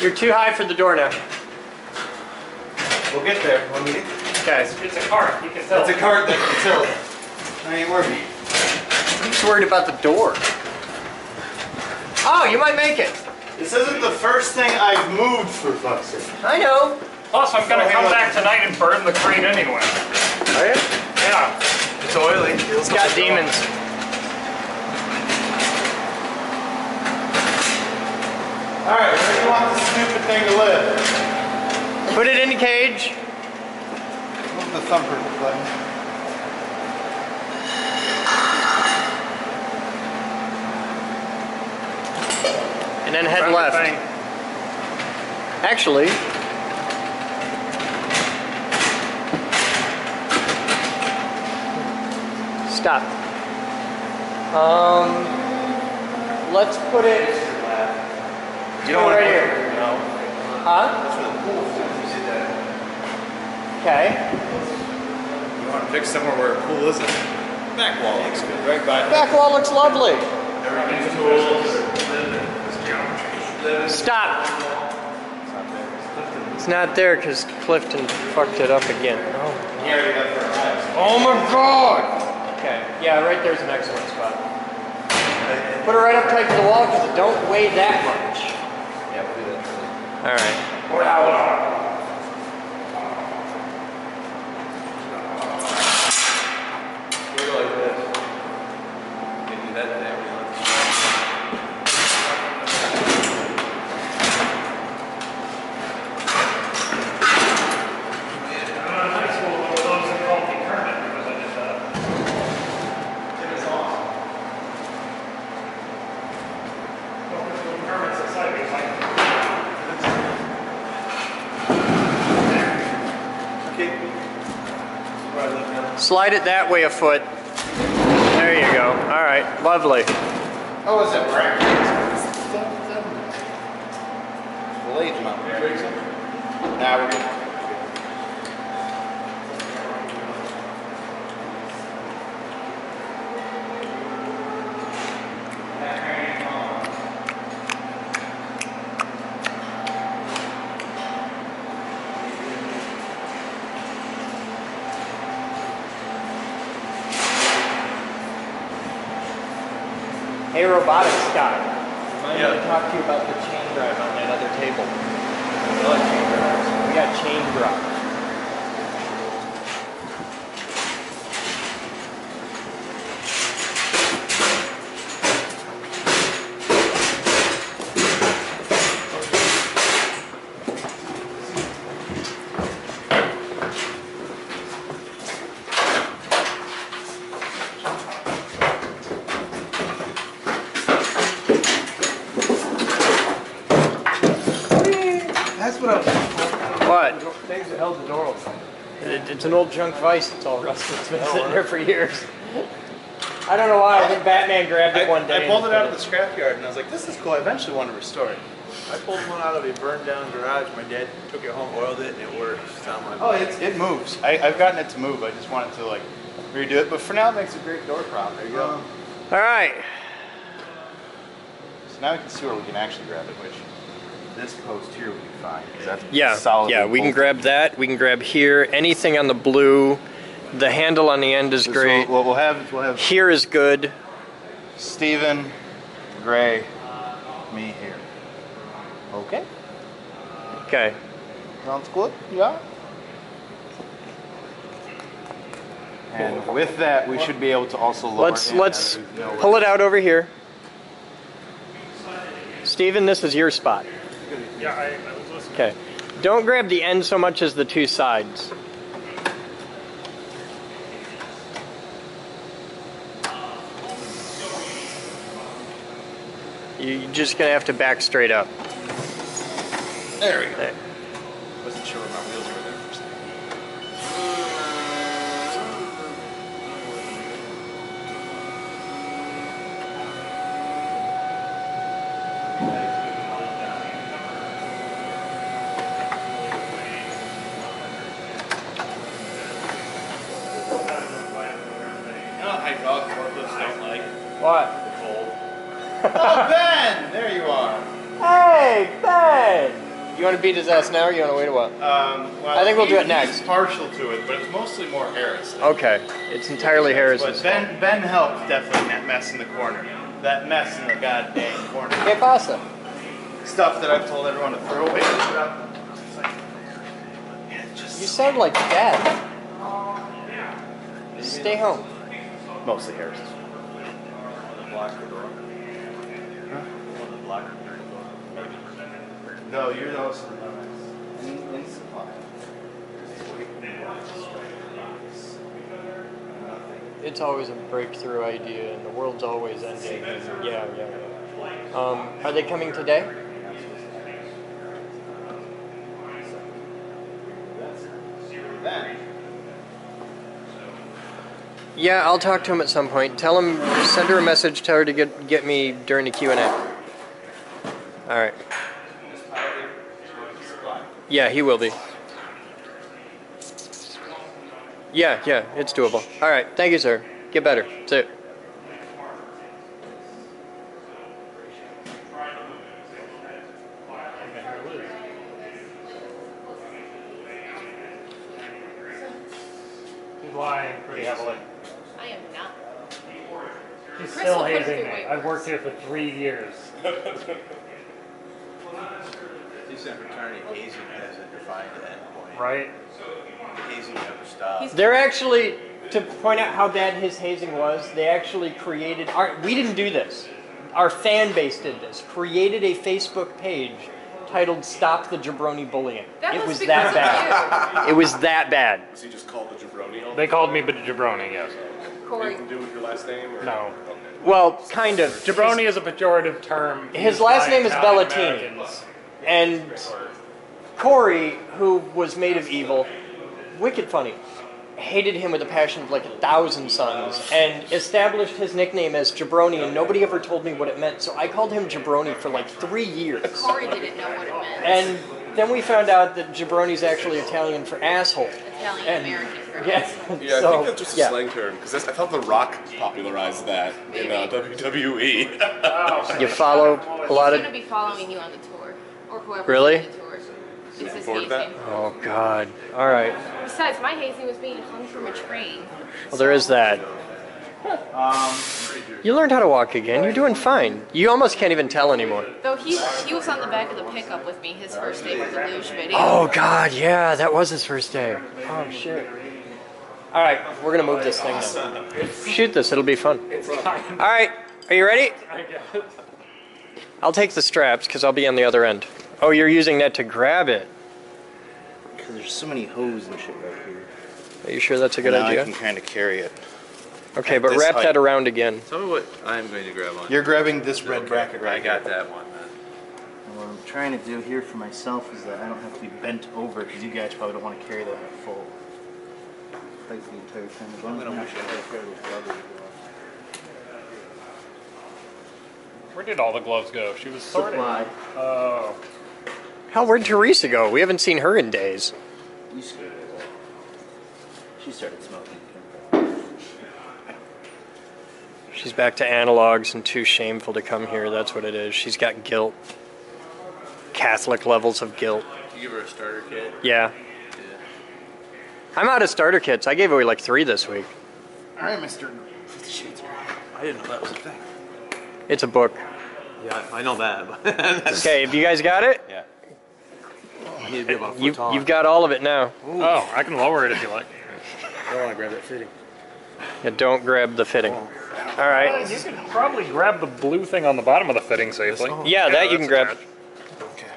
You're too high for the door now. We'll get there when we. Okay. It's a cart. You can tell. It's a cart that can tilt. I ain't worried. I'm just worried about the door. Oh, you might make it. This isn't the first thing I've moved for fuck's sake. I know. Plus, I'm gonna come back tonight and burn the crate anyway. Are you? Yeah. It's oily. It's got demons. Alright, where do you want this stupid thing to live? Put it in the cage. Move the thumper button. And then head Friendly left. thing. Actually, stop. Um, let's put it. You don't want right to here. No. Huh? That's where the pool is. You see that? Okay. You want to pick somewhere where a pool isn't. Back wall looks good. Right by. Back wall looks lovely. Everything's tools. Stop. It's not there because Clifton fucked it up again. Oh. He already got it for our eyes. oh my god! Okay, yeah, right there's an excellent spot. Put it right up tight to the wall because it don't weigh that much. Yeah, we'll do that. Alright. We'll go like this. You can do that there. We want I'm in high school when those that called me Kermit because I did that. Well, because when Kermit's inside me, it's like, Okay. Where I live now. Slide it that way a foot. There you go. Alright, lovely. Oh, is it bright? Hey, robotics guy. Might Yeah. want to talk to you about the chain drive on that other table. I like chain drives. We got chain drive. That's what I was. What? Things that held the door open. It, it's an old junk vice. It's all rusted. It's been oh, sitting there for years. I don't know why. I think Batman grabbed it one day. I pulled it out of the scrapyard and I was like, this is cool. I eventually want to restore it. I pulled one out of a burned down garage. My dad took it home, oiled it, and it works. It's on my Oh, it's, it moves. I, I've gotten it to move. I just wanted to like redo it. But for now, it makes a great door prop. There you go. All right. So now we can see where we can actually grab it, which this post here would be fine. 'cause that's Yeah. solidly Yeah. We can grab that. We can grab here. Anything on the blue. The handle on the end is So great. What we'll have, we'll have Here is good. Steven, Gray, me here. Okay. Okay. Sounds good. Yeah. And with that, we should be able to also lower Let's let's as we know pull it out over here. Steven, this is your spot. Yeah, I, I was listening. Okay. Don't grab the end so much as the two sides. You're just going to have to back straight up. There we go. There. Wasn't sure where my wheels were. What? the cold. Oh, Ben! There you are. Hey, Ben! You want to beat his ass now, or you want to wait a while? Um, well, I think we'll do it next. He's partial to it, but it's mostly more Harris. Okay, it's entirely Harris's But Ben, Ben helped definitely in that mess in the corner. That mess in the goddamn corner. Que pasa? Stuff that I've told everyone to throw away. and put up. It's like, yeah, You sound like dad. Stay home. mostly Harris's. The blocker door. One of the blocker door. No, you're those in, in supply. It's always a breakthrough idea, and the world's always ending. And yeah, yeah. Um, are they coming today? Ben. Yeah, I'll talk to him at some point. Tell him, send her a message. Tell her to get get me during the Q and A. All right. Yeah, he will be. Yeah, yeah, it's doable. All right, thank you, sir. Get better. That's it. He's lying pretty heavily. I am not. He's Chris still will put it hazing through me. way I've worked worse. here for three years. Decent fraternity hazing has a defined endpoint. Right? Hazing never stops. They're actually to point out how bad his hazing was. They actually created. Our, we didn't do this. Our fan base did this. Created a Facebook page titled "Stop the Jabroni Bullying." That it was was that bad. It was that bad. Was he just called the jabroni? They called me but jabroni, yes. Corey. Anything to do with your last name? Or? No. Well, kind of. Jabroni is a pejorative term. His used last by name is Italian Bellatini. Americans. And Corey, who was made of evil, wicked funny, hated him with a passion of like a thousand suns, and established his nickname as Jabroni, and nobody ever told me what it meant, so I called him Jabroni for like three years. Corey didn't know what it meant. And then we found out that Jabroni's actually Italian for asshole. Italian and- American. for Yeah, us. Yeah, I think that's just a yeah. slang term because I thought The Rock popularized that in uh, WWE. You follow a lot He's of. gonna be following you on the tour, or whoever. Really? The tour. It's Looking his forward to that. Oh God! All right. Besides, my hazing was being hung from a train. Well, there is that. Um, You learned how to walk again. You're doing fine. You almost can't even tell anymore. Though he he was on the back of the pickup with me his first day with the luge video. Oh God, yeah, that was his first day. Oh shit. All right, we're gonna move this thing now. Shoot this; it'll be fun. All right, are you ready? I'll take the straps because I'll be on the other end. Oh, you're using that to grab it. because there's so many hose and shit right here. Are you sure that's a good now I idea? can kind of carry it. Okay, but wrap height. that around again. Tell me what I'm going to grab on. You're grabbing this red Okay, bracket right I got that one. Then. And what I'm trying to do here for myself is that I don't have to be bent over because you guys probably don't want to carry that at full height the entire time. As long I'm as gonna I'm wish not I had a pair of those gloves. Where did all the gloves go? She was sorting. supply. Oh. Hell, where'd Teresa go? We haven't seen her in days. You scared her. She started smoking. She's back to analogs and too shameful to come here. That's what it is. She's got guilt. Catholic levels of guilt. Did you give her a starter kit? Yeah. Yeah. I'm out of starter kits. I gave away like three this week. All right, Mister Fifty Shades. I didn't know that was a thing. It's a book. Yeah, I know that. Okay, have you guys got it? Yeah. I need to be about foot You, tall. you've got all of it now. Oh, I can lower it if you like. I don't want to grab that fitting. Yeah, don't grab the fitting. Oh. All right. You could probably grab the blue thing on the bottom of the fitting safely. Yeah, that you can grab.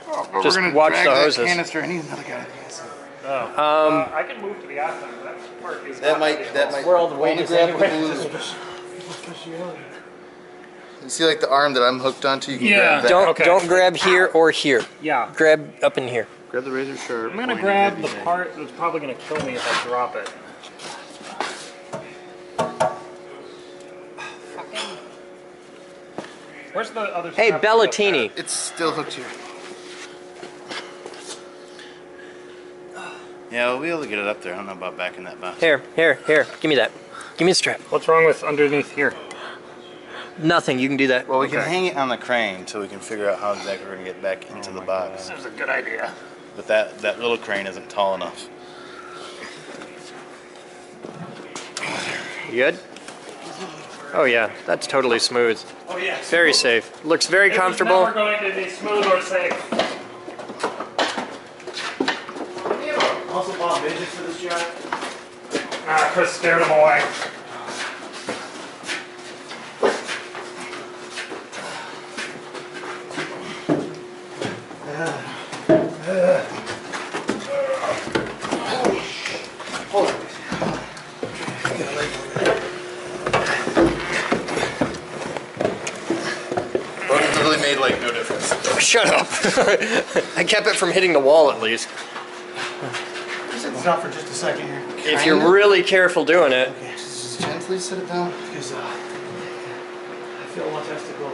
Oh, Just watch the hoses. Canister. I need another guy. Oh. Um, Uh, I can move to the outside. That part is That might, that might. Where all the weight is anyway. You see like the arm that I'm hooked onto? You can Yeah. grab that. Don't Okay. don't grab here or here. Yeah. Grab up in here. grab the razor sharp. I'm gonna grab the part that's probably gonna kill me if I drop it. Where's the other Hey. Bellatini. It's still hooked here. Yeah, we'll be able to get it up there. I don't know about backing that box. Here, here, here. Give me that. Give me the strap. What's wrong with underneath here? Nothing. You can do that. Well, we can hang it on the crane until we can figure out how exactly we're gonna get back into Oh the box. This is a good idea. But that that little crane isn't tall enough. You good? Oh yeah, that's totally smooth. Oh yes. Very safe. Looks very It was comfortable. never going to be smooth or safe. Also bought midgets for this job. Ah, Chris scared him away. But it really made like no difference. Shut up. I kept it from hitting the wall at least. Stop for just a second here. If you're really careful doing it. Okay, just gently set it down. Because uh, I feel one testicle.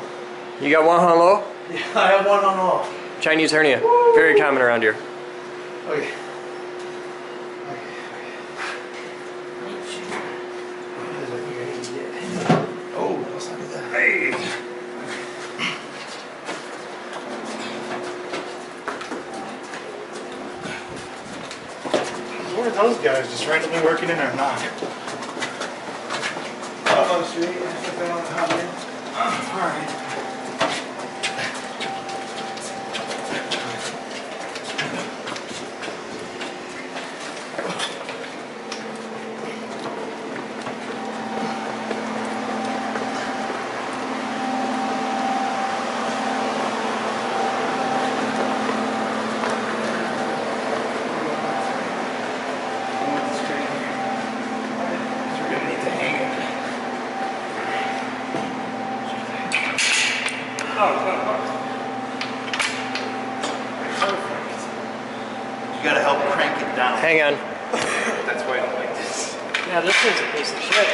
You got one on low? Yeah, I have one on low. Chinese hernia. Very common around here. Okay. Oh, let's not do that. Hey. What are those guys just randomly working in knock? Up on the street, to hop You gotta help crank it down. Hang on. That's why I don't like this. Yeah, this thing's a piece of shit.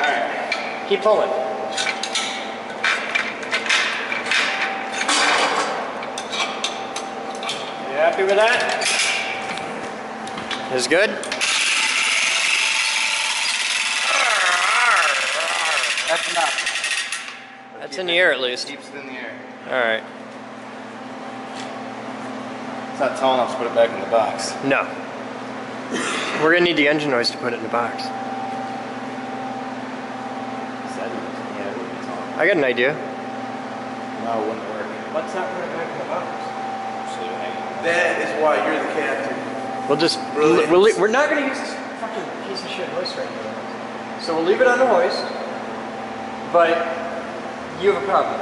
Alright. Keep pulling. You happy with that? Is good? That's enough. That's in the air at least. Keeps it in the air. Alright. It's not tall enough to put it back in the box. No. We're gonna need the engine noise to put it in the box. Yeah, it would be tall. I got an idea. No, it wouldn't work. Let's not put it back in the box. That is why you're the captain. We'll just, Brilliant. we'll, we're not gonna use this fucking piece of shit hoist right now. So we'll leave it on the hoist, but you have a problem.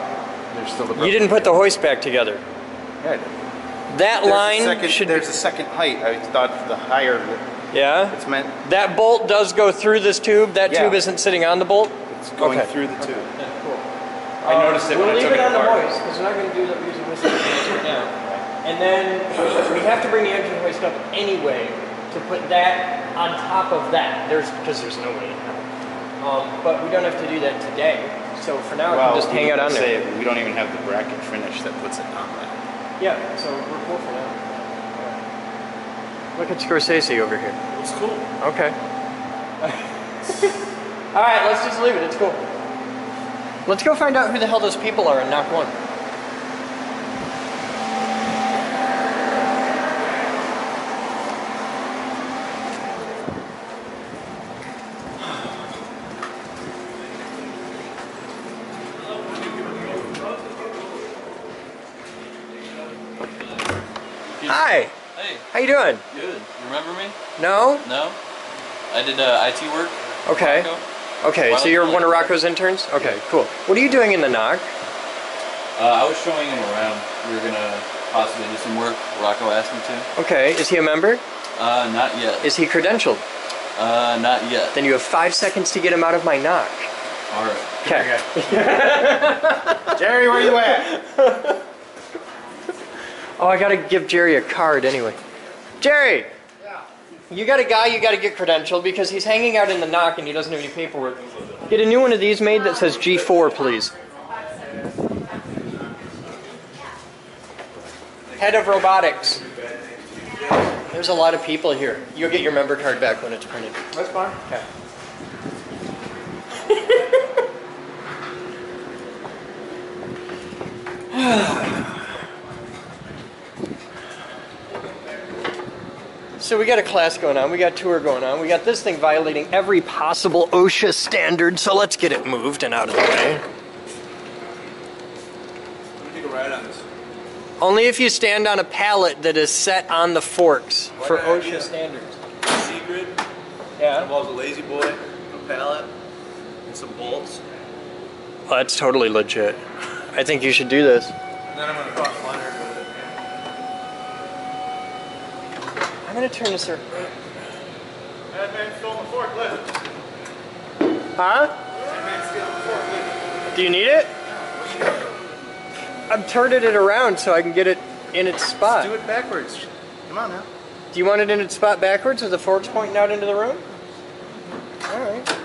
There's still the You didn't put the hoist back together. Yeah, I did. That There's a line second, should There's a second height. I thought the higher yeah. it's meant. That bolt does go through this tube. That Yeah. tube isn't sitting on the bolt. It's going Okay. through the tube. Cool. I noticed it we'll when I leave took it it on the apart. hoist because we're not going to do that using this right now. And then we have to bring the engine hoist up anyway to put that on top of that. There's because there's no way in hell. Um, but we don't have to do that today. So for now, we can just hang out on there. say We don't even have the bracket finish that puts it on that. Yeah. So we're cool for now. Look at Scorsese over here. It's cool. Okay. All right, let's just leave it. It's cool. Let's go find out who the hell those people are in knock one. Hi. Hey, How you doing? good. You remember me? No? No? I did uh, IT work. Okay. Rocco. Okay, so you're one of Rocco's interns? Okay, cool. What are you doing in the knock? Uh, I was showing him around. We were gonna possibly do some work. Rocco asked me to. Okay, is he a member? Uh, not yet. Is he credentialed? Uh, not yet. Then you have five seconds to get him out of my knock. All right. Okay. Jerry, where you at? Oh, I gotta give Jerry a card anyway. Jerry! You got a guy you gotta get credentialed because he's hanging out in the knock and he doesn't have any paperwork. Get a new one of these made that says G4, please. Head of robotics. There's a lot of people here. You'll get your member card back when it's printed. That's fine. Okay. So we got a class going on, we got tour going on, we got this thing violating every possible OSHA standard, so let's get it moved and out of the way. Let me take a ride on this. Only if you stand on a pallet that is set on the forks for OSHA idea. standards. Secret Yeah. involves a lazy boy, a pallet, and some bolts. Well, that's totally legit. I think you should do this. And then I'm gonna cross Leonard I'm gonna turn this around. That man stole my forklift. Huh? That stole my forklift. Do you need it? I'm turning it around so I can get it in its spot. Do it backwards. Come on now. Do you want it in its spot backwards with the forks pointing out into the room? All right.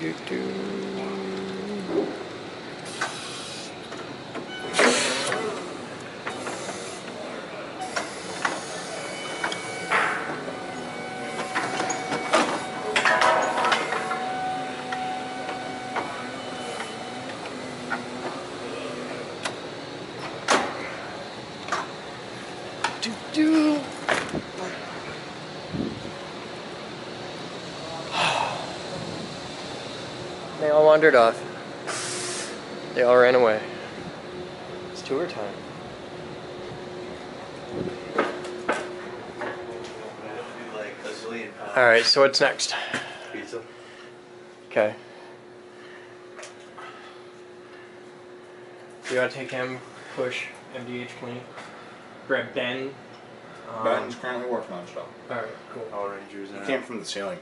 Do-do. Wandered off. They all ran away. It's tour time. a zillion. All right, so what's next? Pizza. Okay. You gotta take him, push, MDH clean. Grab Ben. Um, Ben's currently working on stuff. All right, cool. Power Rangers It and came from the ceiling,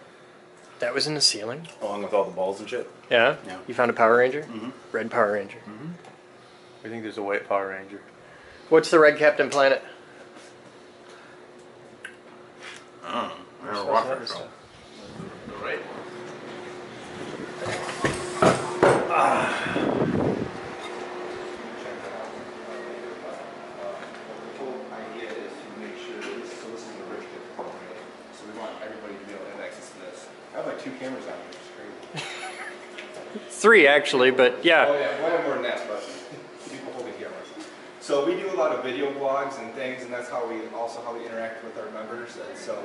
That was in the ceiling. along with all the balls and shit. Yeah. Yeah. You found a Power Ranger. Mhm. Red Power Ranger. We think there's a white Power Ranger. What's the Red Captain Planet? Oh, We're supposed to have this stuff. Right? The whole idea is to make sure this, so this is the rich kid program. So we want everybody to be able to have access to this. I have like two cameras on here, it's crazy. Three actually, but Oh yeah. yeah, one more than that, but people holding cameras. So we do a lot of video blogs and things, and that's how we, also how we interact with our members, and so,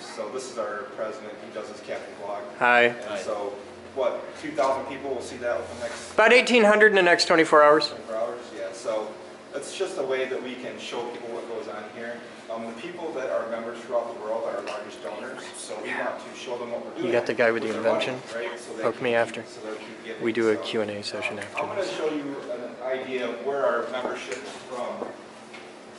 so this is our president, he does his captain blog. Hi. And so, what, two thousand people will see that within the next About 1,800 in the next 24 hours. 24 hours, yeah, so it's just a way that we can show people what goes on here. Um, the people that are members throughout the world are our largest donors, so we want to show them what we're doing. You got the guy with the money, invention? right? So Poke me keep- after. so they can keep We do a Q&A session after I'm after gonna show you an idea of where our membership is from.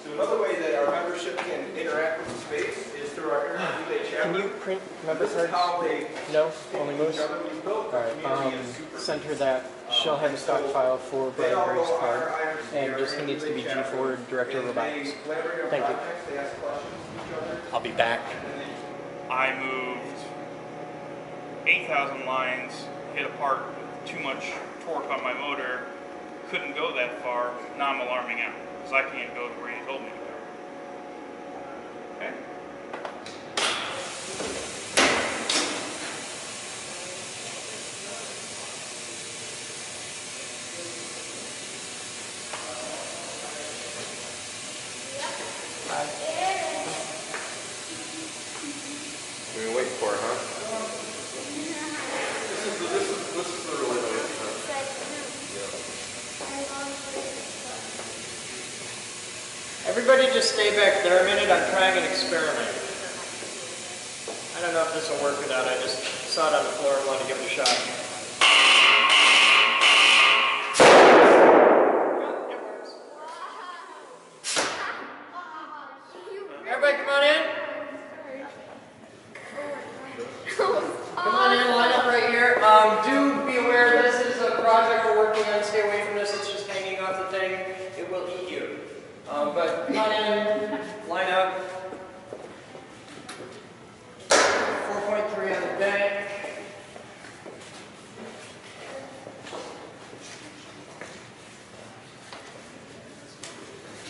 So another way that our membership can interact with the space is through our Internet Relay chat. Can you print membership cards? No, only Moose. We've built the Alright, community um, of super send her that. She'll have a stock file for they Brian all Gray's card. And here, just he needs to be G4 Director of and Robotics. They collaborate on Thank you. projects, they ask questions to each other, I'll be back. I moved 8,000 lines, hit a part with too much torque on my motor, couldn't go that far. Now I'm alarming out because I can't go to where you told me to go. Okay? We've been waiting for it, huh? This is the, this is, this is the relay. Everybody stay back there a minute. I'm trying an experiment. I don't know if this will work or not. I just saw it on the floor and wanted to give it a shot. Everybody come on in. Come on in, line up right here. Um, do be aware this is a project we're working on. Stay away from this. It's just hanging off the thing. It will eat you. Um, but come on in, line up. 4.3 on the bank.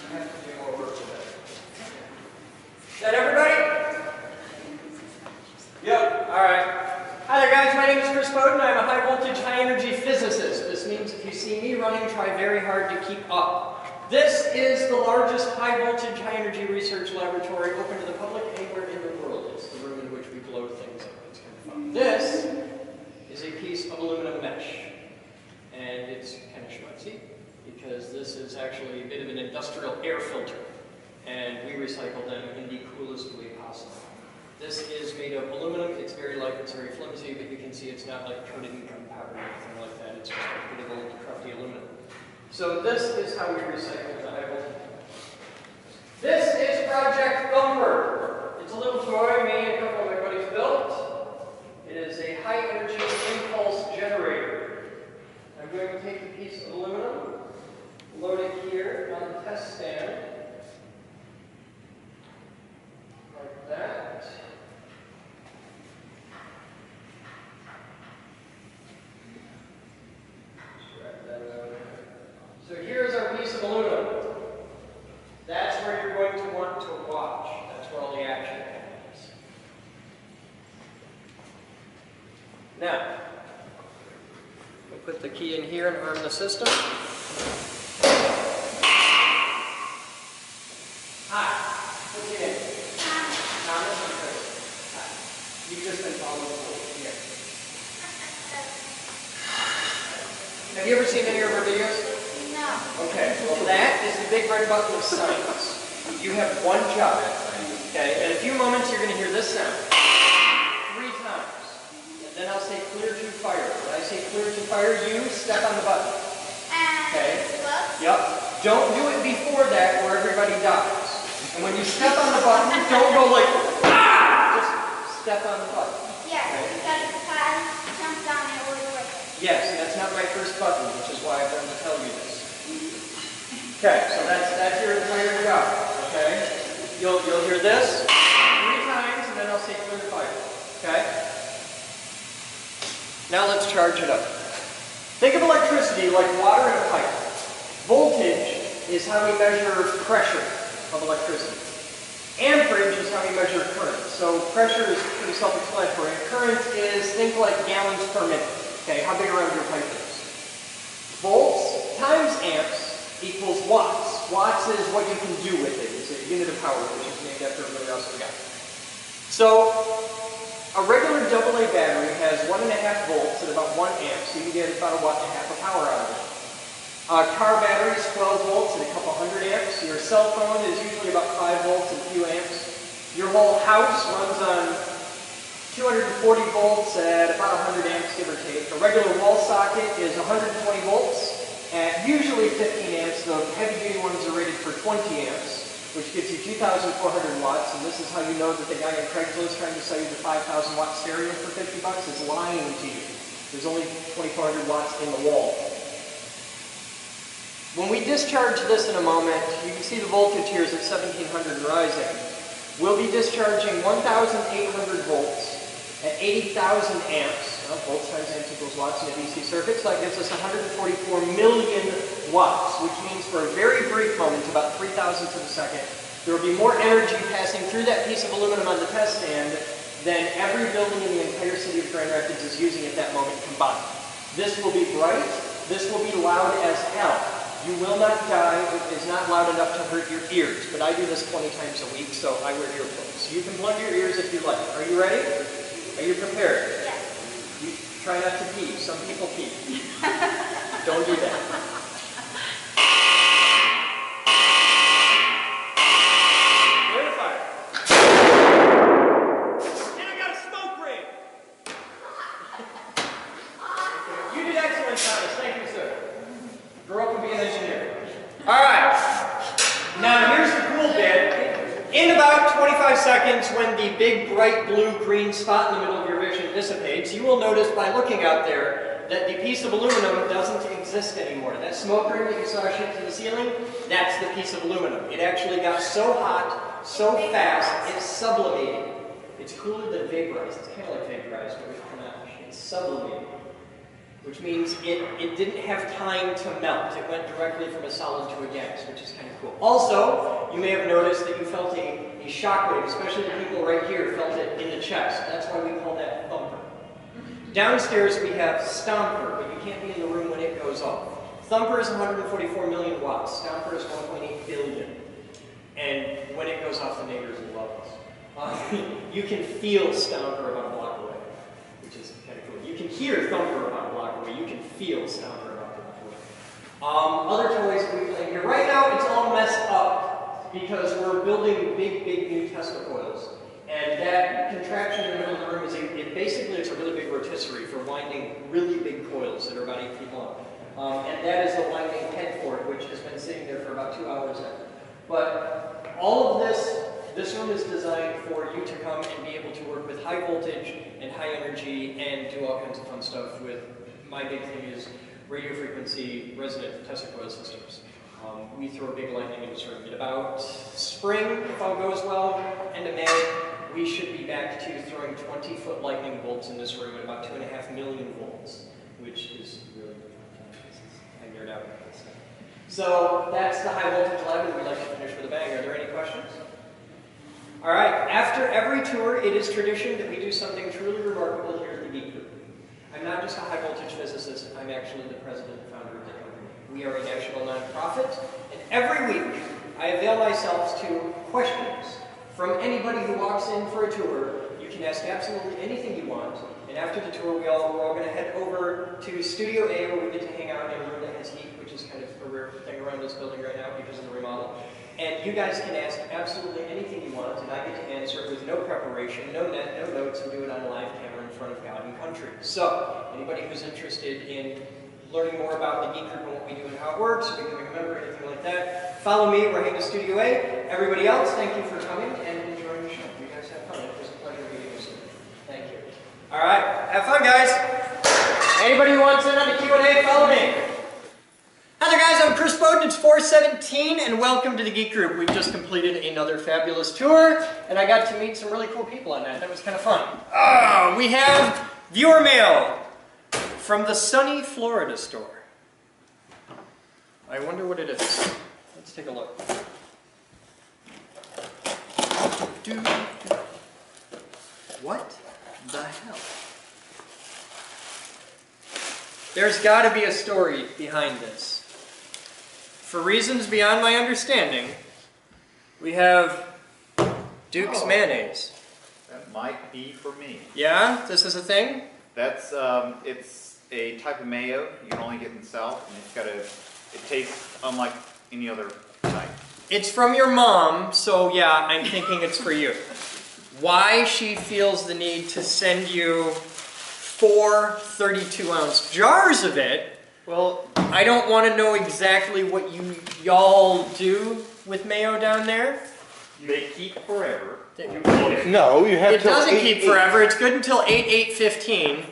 I have to do more work today. Is that everybody? Yep. All right. Hi there, guys. My name is Chris Boden. I'm a high voltage, high energy physicist. This means if you see me running, try very hard to keep up. This is the largest high voltage, high energy research laboratory open to the public anywhere in the world. It's the room in which we blow things up. It's kind of fun. This is a piece of aluminum mesh. And it's kind of schmutzy because this is actually a bit of an industrial air filter. And we recycle them in the coolest way possible. This is made of aluminum. It's very light. It's very flimsy, but you can see it's not like coated in gunpowder or anything like that. It's just a bit of old crufty aluminum. So this is how we recycle the high. This is Project Thumper. It's a little toy me and a couple of my buddies built. It is a high energy impulse generator. I'm going to take a piece of aluminum, load it here on the test stand, like that. Wrap that around there. So here's our piece of aluminum. That's where you're going to want to watch. That's where all the action happens. Now, we'll put the key in here and arm the system. Hi, what's your name? Thomas or Chris? Hi. You've just been following the rules. Here. Have you ever seen any of our videos? No. Okay, well that is the big red button of science. You have one job. Okay, in a few moments you're going to hear this sound. Three times. And then I'll say clear to fire. When I say clear to fire, you step on the button. Okay? Yep. Don't do it before that or everybody dies. And when you step on the button, don't go like, ah! Just step on the button. Yes, and that's not my first button, which is why I've done to tell you this. Okay, so that's that's your entire job. Okay, you'll you'll hear this three times, and then I'll say clear the fire. Okay. Now let's charge it up. Think of electricity like water in a pipe. Voltage is how we measure pressure of electricity. Amperage is how we measure current. So pressure is pretty self-explanatory. Current is think like gallons per minute. Okay, how big around your pipe is. Volts times amps equals watts. Watts is what you can do with it. It's a unit of power, which is named after everybody else we got. So a regular AA battery has one and a half volts at about one amp, so you can get about a watt and a half of power out of it. A car battery is 12 volts and a couple hundred amps. Your cell phone is usually about 5 volts and a few amps. Your whole house runs on 240 volts at about 100 amps, give or take. A regular wall socket is 120 volts at usually 15 amps. The heavy-duty ones are rated for 20 amps, gives you 2,400 watts. And this is how you know that the guy on Craigslist trying to sell you the 5,000 watt stereo for 50 bucks is lying to you. There's only 2,400 watts in the wall. When we discharge this in a moment, you can see the voltage here is at 1700 rising. We'll be discharging 1,800 volts at 80,000 amps. Well, volts times amps equals watts in a DC circuit, so that gives us 144 million watts, which means for a very brief moment, about 3 thousandths of a second, there will be more energy passing through that piece of aluminum on the test stand than every building in the entire city of Grand Rapids is using at that moment combined. This will be bright. This will be loud as hell. You will not die. It is not loud enough to hurt your ears, but I do this 20 times a week, so I wear earplugs. You can plug your ears if you like. Are you ready? Are you prepared? Yes. You try not to pee. Some people pee. Don't do that. seconds when the big bright blue-green spot in the middle of your vision dissipates, you will notice by looking out there that the piece of aluminum doesn't exist anymore. That smoke ring that you saw shoot to the ceiling, that's the piece of aluminum. It actually got so hot, so fast, it's sublimated. It's cooler than vaporized. It's kind of like vaporized, but with panache. It's sublimated which means it, it didn't have time to melt. It went directly from a solid to a gas, which is kind of cool. Also, you may have noticed that you felt a, a especially the people right here felt it in the chest. That's why we call that. Downstairs we have stomper, but you can't be in the room when it goes off. Thumper is 144 million watts. Stomper is 1.8 billion. And when it goes off, the neighbors will love us. Uh, you can feel stomper about a block away, which is kind of cool. You can hear thumper about a block away. You can feel stomper about a block away. Um, other toys we play here. Right now, it's all messed up because we're building big, big new Tesla coils. And that contraption in the middle of the room is a, it basically it's a really big rotisserie for winding really big coils that are about eight feet long. Um, and that is the winding head for it, which has been sitting there for about two hours now. But all of this, this room is designed for you to come and be able to work with high voltage and high energy and do all kinds of fun stuff with, my big thing is radio frequency resonant Tesla coil systems. Um, we throw a big lightning in this room. In about spring, if all goes well, end of May, we should be back to throwing 20 foot lightning bolts in this room at about 2.5 million volts, which is really I nerd out about this. So that's the high voltage lab, and we like to finish with a bang. Are there any questions? All right, after every tour, it is tradition that we do something truly remarkable here at the Geek Group. I'm not just a high voltage physicist, I'm actually the president and founder of the company. We are a national nonprofit, and every week I avail myself to questions from anybody who walks in for a tour. You can ask absolutely anything you want, and after the tour, we all, we're all going to head over to Studio A where we get to hang out in a room that has heat, which is kind of a rare thing around this building right now because of the remodel. And you guys can ask absolutely anything you want, and I get to answer it with no preparation, no net, no notes, and do it on a live camera in front of God and country. So, anybody who's interested in learning more about the Geek Group and what we do and how it works, or becoming a member, anything like that, follow me. We're heading to Studio A. Everybody else, thank you for coming and enjoying the show. You guys have fun. It was a pleasure meeting you. soon. Thank you. All right, have fun, guys. Anybody who wants in on the Q&A, follow me. Hi there guys, I'm Chris Boden, it's 417 and welcome to the Geek Group. We've just completed another fabulous tour and I got to meet some really cool people on that. That was kind of fun. Ah, we have viewer mail from the sunny Florida store. I wonder what it is. Let's take a look. What the hell? There's got to be a story behind this. For reasons beyond my understanding, we have Duke's Oh. mayonnaise. That might be for me. Yeah, this is a thing. That's um, it's a type of mayo you can only get in the South, and it's got a. It tastes unlike any other type. It's from your mom, so yeah, I'm thinking it's for you. Why she feels the need to send you four 32 ounce jars of it, well, I don't want to know exactly what you y'all do with mayo down there. They keep forever. No, you have to keep It doesn't keep forever. It's good until 8 8 15.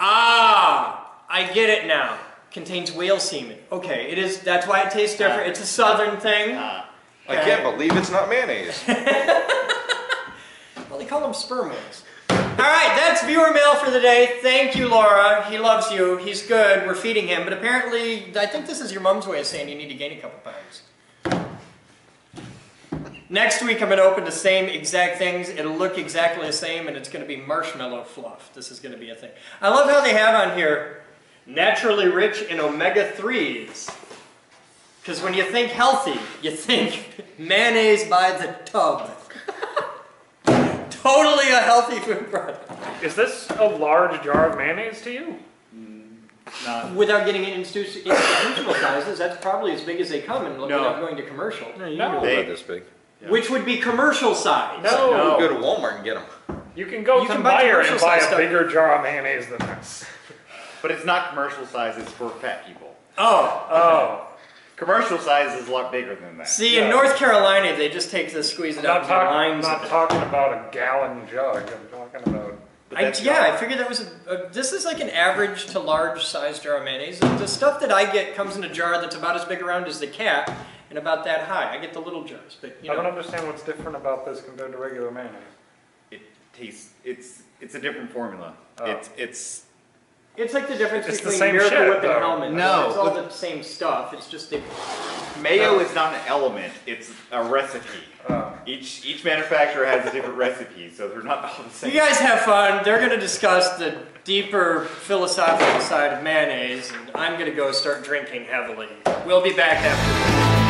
Ah, I get it now. Contains whale semen. Okay, it is. That's why it tastes different. It's a southern thing. Ah, I can't believe it's not mayonnaise. Call them sperm whales. All right, that's viewer mail for the day. Thank you, Laura. He loves you. He's good. We're feeding him. But apparently, I think this is your mom's way of saying you need to gain a couple pounds. Next week, I'm going to open the same exact things. It'll look exactly the same, and it's going to be marshmallow fluff. This is going to be a thing. I love how they have on here naturally rich in omega 3s. Because when you think healthy, you think mayonnaise by the tub. Totally a healthy food product. Is this a large jar of mayonnaise to you? Mm, not. Without getting it into institutional sizes, that's probably as big as they come and No. without going to commercial. No. About this big. Which would be commercial size. No. No. Go to Walmart and get them. You can go You to can buy Meyer and commercial buy size a stuff. bigger jar of mayonnaise than this. But it's not commercial size. It's for fat people. Oh, Oh. Commercial size is a lot bigger than that. See, in North Carolina, they just take the squeeze it I'm out not, to talking, lines. not of it. talking about a gallon jug. I'm talking about. But I, that's yeah, I figured that was a, a. This is like an average to large size jar of mayonnaise. The, the stuff that I get comes in a jar that's about as big around as the cap and about that high. I get the little jars, but you I don't know. understand what's different about this compared to regular mayonnaise. It tastes. It's it's a different formula. Oh. It's it's It's like the difference It's the between same Miracle shit, Whip and though. Hellmann. No, it's all the same stuff. It's just different. mayo is not an element. It's a recipe. Uh, Each each manufacturer has a different recipe, so they're not all the same. You guys have fun. They're going to discuss the deeper philosophical side of mayonnaise, and I'm going to go start drinking heavily. We'll be back after this.